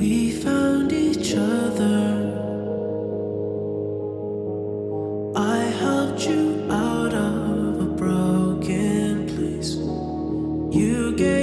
We found each other. I helped you out of a broken place. You gave